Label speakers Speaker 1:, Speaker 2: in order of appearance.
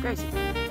Speaker 1: crazy.